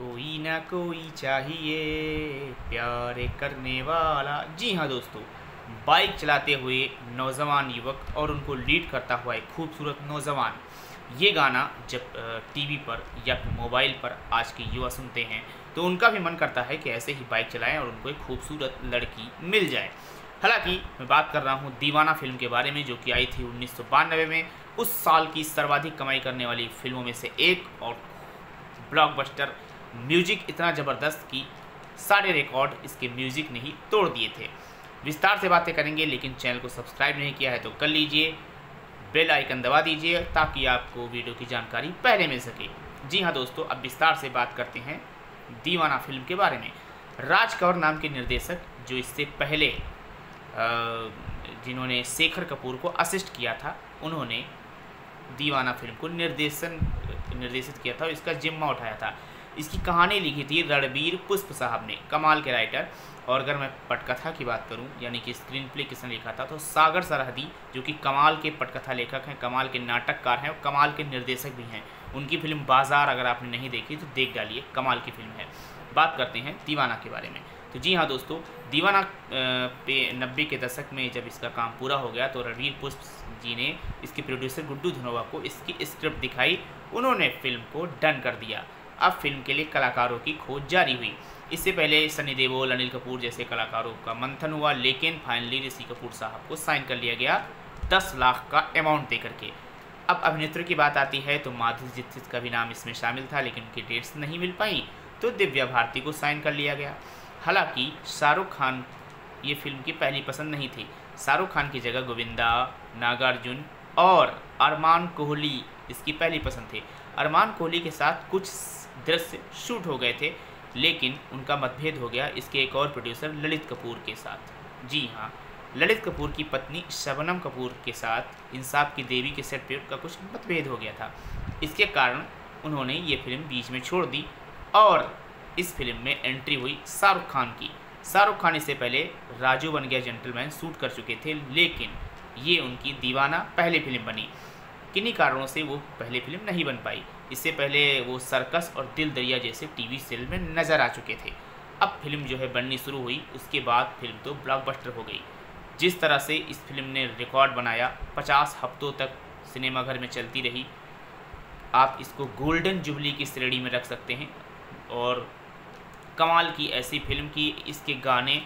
कोई ना कोई चाहिए। प्यार करने वाला। जी हाँ दोस्तों, बाइक चलाते हुए नौजवान युवक और उनको लीड करता हुआ एक खूबसूरत नौजवान। ये गाना जब टीवी पर या फिर मोबाइल पर आज के युवा सुनते हैं तो उनका भी मन करता है कि ऐसे ही बाइक चलाएँ और उनको एक खूबसूरत लड़की मिल जाए। हालाँकि, मैं बात कर रहा हूँ दीवाना फ़िल्म के बारे में, जो कि आई थी उन्नीस सौ बानवे में। उस साल की सर्वाधिक कमाई करने वाली फ़िल्मों में से एक और ब्लॉकबस्टर म्यूज़िक इतना ज़बरदस्त कि सारे रिकॉर्ड इसके म्यूज़िक ने ही तोड़ दिए थे। विस्तार से बातें करेंगे, लेकिन चैनल को सब्सक्राइब नहीं किया है तो कर लीजिए। बेल आइकन दबा दीजिए ताकि आपको वीडियो की जानकारी पहले मिल सके। जी हाँ दोस्तों, अब विस्तार से बात करते हैं दीवाना फ़िल्म के बारे में। राज कंवर नाम के निर्देशक, जो इससे पहले जिन्होंने शेखर कपूर को असिस्ट किया था, उन्होंने दीवाना फ़िल्म को निर्देशन, निर्देशित किया था और इसका जिम्मा उठाया था। इसकी कहानी लिखी थी रणबीर पुष्प साहब ने, कमाल के राइटर और अगर मैं पटकथा की बात करूँ, यानी कि स्क्रीन प्ले किसने लिखा था तो सागर सरहदी, जो कि कमाल के पटकथा लेखक हैं, कमाल के नाटककार हैं और कमाल के निर्देशक भी हैं, उनकी फ़िल्म बाज़ार अगर आपने नहीं देखी तो देख डालिए, कमाल की फ़िल्म है। बात करते हैं दीवाना के बारे में। तो जी हाँ दोस्तों, दीवाना पे नब्बे के दशक में जब इसका काम पूरा हो गया तो रणवीर पुष्प जी ने इसके प्रोड्यूसर गुड्डू धनोवा को इसकी स्क्रिप्ट दिखाई, उन्होंने फ़िल्म को डन कर दिया। अब फ़िल्म के लिए कलाकारों की खोज जारी हुई। इससे पहले सनी देओल, अनिल कपूर जैसे कलाकारों का मंथन हुआ, लेकिन फाइनली ऋषि कपूर साहब को साइन कर लिया गया दस लाख का अमाउंट दे करके। अब अभिनेत्री की बात आती है तो माधुरी दीक्षित का भी नाम इसमें शामिल था, लेकिन उनकी डेट्स नहीं मिल पाई तो दिव्या भारती को साइन कर लिया गया। हालाँकि शाहरुख खान ये फ़िल्म की पहली पसंद नहीं थी। शाहरुख खान की जगह गोविंदा, नागार्जुन और अरमान कोहली इसकी पहली पसंद थी। अरमान कोहली के साथ कुछ दृश्य शूट हो गए थे, लेकिन उनका मतभेद हो गया इसके एक और प्रोड्यूसर ललित कपूर के साथ। जी हाँ ललित कपूर की पत्नी शबनम कपूर के साथ इंसाफ की देवी के सेट पर उनका कुछ मतभेद हो गया था। इसके कारण उन्होंने ये फ़िल्म बीच में छोड़ दी और इस फ़िल्म में एंट्री हुई शाहरुख खान की। शाहरुख खान इससे पहले राजू बन गया जेंटलमैन शूट कर चुके थे, लेकिन ये उनकी दीवाना पहली फ़िल्म बनी। किन्हीं कारणों से वो पहली फ़िल्म नहीं बन पाई। इससे पहले वो सर्कस और दिल दरिया जैसे टीवी सीरियल में नज़र आ चुके थे। अब फ़िल्म जो है बननी शुरू हुई, उसके बाद फ़िल्म तो ब्लॉकबस्टर हो गई। जिस तरह से इस फ़िल्म ने रिकॉर्ड बनाया, पचास हफ्तों तक सिनेमाघर में चलती रही। आप इसको गोल्डन जुबली की श्रेणी में रख सकते हैं और कमाल की ऐसी फ़िल्म की इसके गाने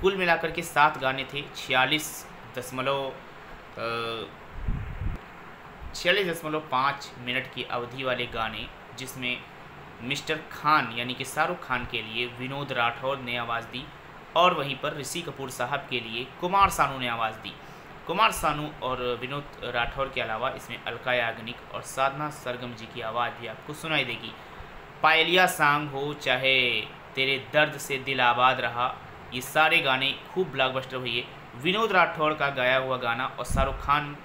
कुल मिलाकर के सात गाने थे, छियालीस दशमलव छियालीस दशमलव पाँच मिनट की अवधि वाले गाने, जिसमें मिस्टर खान, यानी कि शाहरुख खान के लिए विनोद राठौर ने आवाज़ दी और वहीं पर ऋषि कपूर साहब के लिए कुमार सानू ने आवाज़ दी। कुमार सानू और विनोद राठौर के अलावा इसमें अलका याग्निक और साधना सरगम जी की आवाज़ भी आपको सुनाई देगी। पायलिया सांग हो, चाहे तेरे दर्द से दिल आबाद रहा, ये सारे गाने खूब ब्लॉकबस्टर हुए विनोद राठौर का गाया हुआ गाना और शाहरुख खान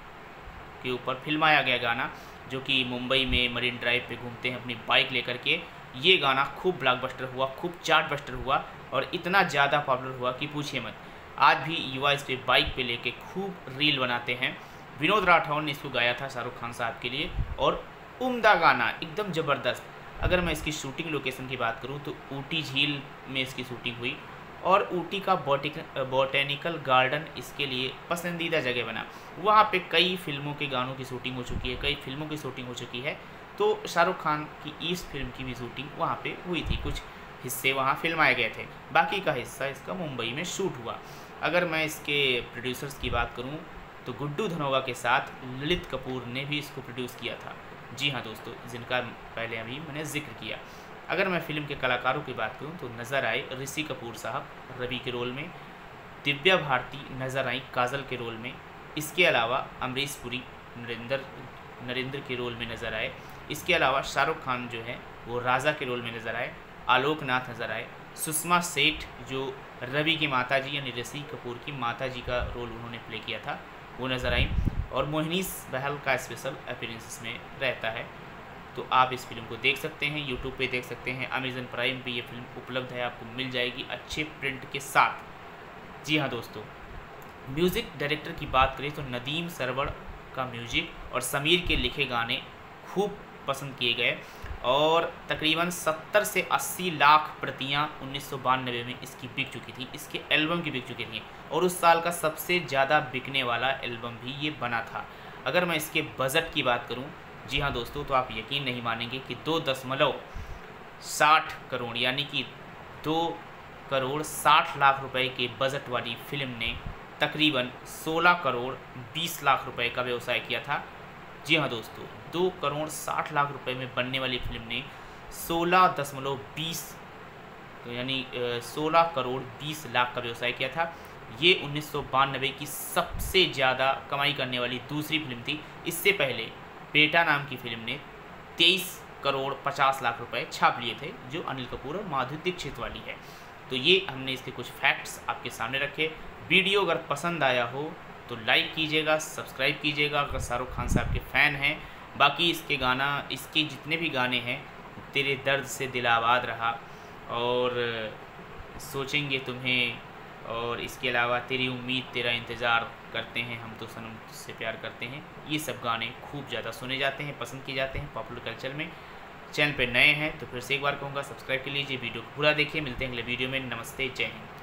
के ऊपर फिल्माया गया गाना, जो कि मुंबई में मरीन ड्राइव पे घूमते हैं अपनी बाइक लेकर के। ये गाना खूब ब्लॉकबस्टर हुआ, खूब चार्ट बस्टर हुआ और इतना ज़्यादा पॉपुलर हुआ कि पूछिए मत। आज भी युवा इस पर बाइक पे लेके खूब रील बनाते हैं। विनोद राठौर ने इसको गाया था शाहरुख खान साहब के लिए और उम्दा गाना, एकदम ज़बरदस्त। अगर मैं इसकी शूटिंग लोकेशन की बात करूँ तो ऊटी झील में इसकी शूटिंग हुई। और ऊटी का बोटेनिकल गार्डन इसके लिए पसंदीदा जगह बना। वहाँ पे कई फ़िल्मों के गानों की शूटिंग हो चुकी है, कई फ़िल्मों की शूटिंग हो चुकी है। तो शाहरुख खान की इस फ़िल्म की भी शूटिंग वहाँ पे हुई थी। कुछ हिस्से वहाँ फिल्माए गए थे। बाकी का हिस्सा इसका मुंबई में शूट हुआ। अगर मैं इसके प्रोड्यूसर्स की बात करूँ तो गुड्डू धनोवा के साथ ललित कपूर ने भी इसको प्रोड्यूस किया था। जी हाँ दोस्तों, जिनका पहले अभी मैंने ज़िक्र किया। अगर मैं फ़िल्म के कलाकारों की बात करूँ तो नज़र आए ऋषि कपूर साहब, रवि के रोल में, दिव्या भारती नज़र आई काजल के रोल में, इसके अलावा अमरीश पुरी, नरेंद्र नरेंद्र के रोल में नज़र आए, इसके अलावा शाहरुख खान जो है, वो राजा के रोल में नज़र आए आलोक नाथ नज़र आए, सुषमा सेठ जो रवि की माता जी यानी ऋषि कपूर की माता जी का रोल उन्होंने प्ले किया था, वो नज़र आई, और मोहिनीस बहल का स्पेशल अपीरेंस में रहता है। तो आप इस फ़िल्म को देख सकते हैं यूट्यूब पे देख सकते हैं अमेज़न प्राइम पे ये फ़िल्म उपलब्ध है, आपको मिल जाएगी अच्छे प्रिंट के साथ। जी हाँ दोस्तों म्यूज़िक डायरेक्टर की बात करें तो नदीम सरवड़ का म्यूज़िक और समीर के लिखे गाने खूब पसंद किए गए और तकरीबन 70 से 80 लाख प्रतियाँ उन्नीस सौ बानवे में इसकी बिक चुकी थी, इसके एल्बम की बिक चुकी थी और उस साल का सबसे ज़्यादा बिकने वाला एल्बम भी ये बना था। अगर मैं इसके बजट की बात करूँ जी हाँ दोस्तों तो आप यकीन नहीं मानेंगे कि दो दशमलव साठ करोड़, यानी कि दो करोड़ साठ लाख रुपए के बजट वाली फ़िल्म ने तकरीबन 16 करोड़ 20 लाख रुपए का व्यवसाय किया था। जी हाँ दोस्तों, दो करोड़ साठ लाख रुपए में बनने वाली फ़िल्म ने सोलह दशमलव बीस, यानी सोलह करोड़ बीस लाख का व्यवसाय किया था। ये उन्नीस सौ बानबे की सबसे ज़्यादा कमाई करने वाली दूसरी फ़िल्म थी। इससे पहले बेटा नाम की फ़िल्म ने तेईस करोड़ पचास लाख रुपए छाप लिए थे, जो अनिल कपूर और माधुरी दीक्षित वाली है। तो ये हमने इसके कुछ फैक्ट्स आपके सामने रखे। वीडियो अगर पसंद आया हो तो लाइक कीजिएगा सब्सक्राइब कीजिएगा, अगर शाहरुख खान साहब के फ़ैन हैं। बाकी इसके गाना, इसके जितने भी गाने हैं, तेरे दर्द से दिल आबाद रहा और सोचेंगे तुम्हें, और इसके अलावा तेरी उम्मीद, तेरा इंतज़ार करते हैं, हम तो सनम से प्यार करते हैं। ये सब गाने खूब ज़्यादा सुने जाते हैं, पसंद किए जाते हैं पॉपुलर कल्चर में। चैनल पर नए हैं तो फिर से एक बार कहूँगा, सब्सक्राइब कर लीजिए, वीडियो को पूरा देखिए। मिलते हैं अगले वीडियो में। नमस्ते, जय हिंद।